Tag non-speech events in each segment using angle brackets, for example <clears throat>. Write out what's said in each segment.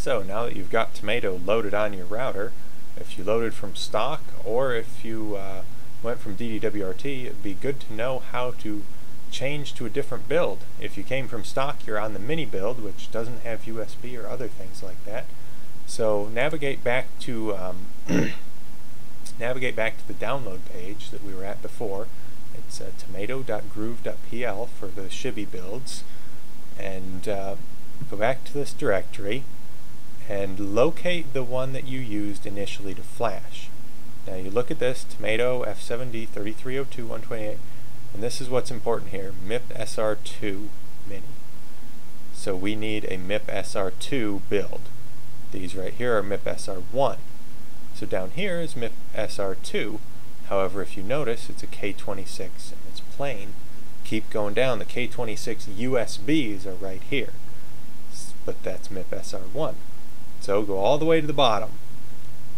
So now that you've got Tomato loaded on your router, if you loaded from stock or if you uh, went from DDWRT, it'd be good to know how to change to a different build. If you came from stock, you're on the mini build, which doesn't have USB or other things like that. So navigate back to um, <clears throat> navigate back to the download page that we were at before. It's uh, tomato.groov.pl for the Shibby builds, and uh, go back to this directory and locate the one that you used initially to flash. Now you look at this, Tomato F7D 3302 128, and this is what's important here, MIP SR2 Mini. So we need a MIPSR2 build. These right here are MIPSR1. So down here is MIP SR2. However, if you notice, it's a K26 and it's plain. Keep going down, the K26 USBs are right here. But that's MIPSR1. So go all the way to the bottom.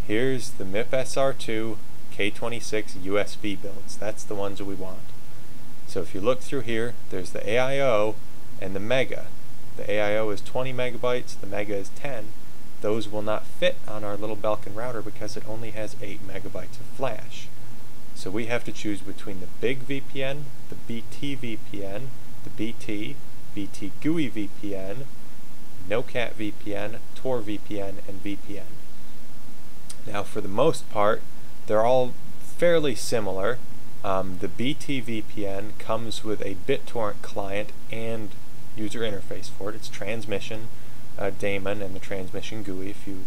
Here's the MIPSR2 K26 USB builds. That's the ones that we want. So if you look through here, there's the AIO and the Mega. The AIO is 20 megabytes, the Mega is 10. Those will not fit on our little Belkin router because it only has 8 megabytes of flash. So we have to choose between the big VPN, the BT VPN, the BT, BT GUI VPN, NoCat VPN, Tor VPN, and VPN. Now for the most part, they're all fairly similar. Um, the BT VPN comes with a BitTorrent client and user interface for it. It's transmission uh, daemon and the transmission GUI if you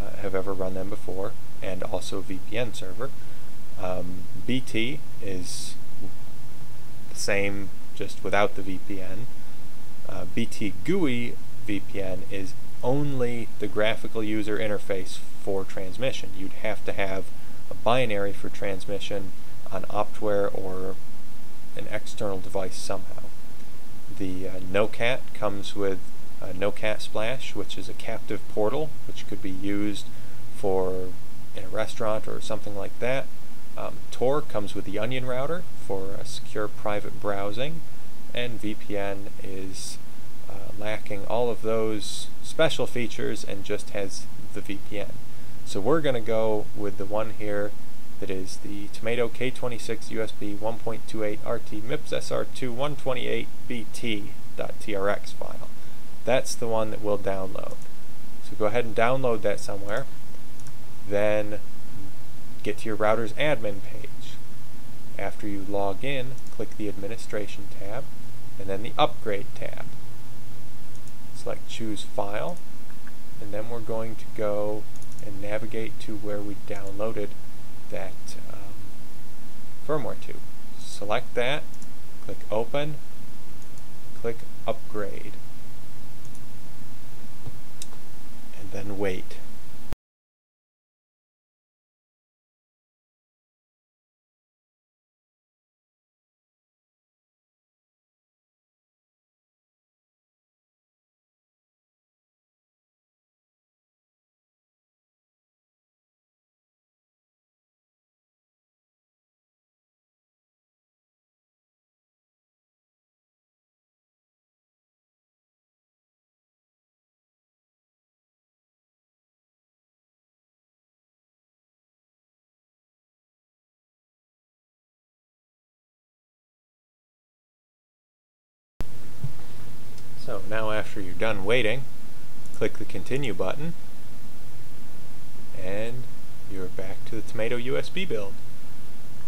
uh, have ever run them before, and also VPN server. Um, BT is the same just without the VPN. Uh, BT GUI VPN is only the graphical user interface for transmission. You'd have to have a binary for transmission on Optware or an external device somehow. The uh, NoCat comes with a NoCat Splash, which is a captive portal, which could be used for in a restaurant or something like that. Um, Tor comes with the Onion router for secure private browsing, and VPN is uh, lacking all of those special features and just has the VPN. So we're going to go with the one here that is the Tomato K26 USB 1.28 RT MIPS SR2 128BT.trx file. That's the one that we'll download. So go ahead and download that somewhere. Then get to your router's admin page. After you log in, click the Administration tab and then the Upgrade tab. Select Choose File and then we're going to go and navigate to where we downloaded that um, firmware to. Select that, click Open, click Upgrade, and then wait. So now after you're done waiting, click the continue button and you're back to the Tomato USB build.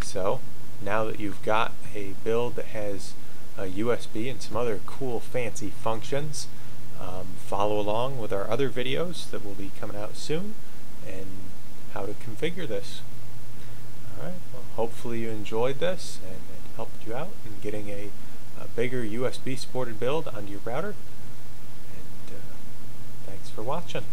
So now that you've got a build that has a USB and some other cool fancy functions, um, follow along with our other videos that will be coming out soon and how to configure this. Alright, well hopefully you enjoyed this and it helped you out in getting a a bigger USB supported build onto your router. And uh, thanks for watching.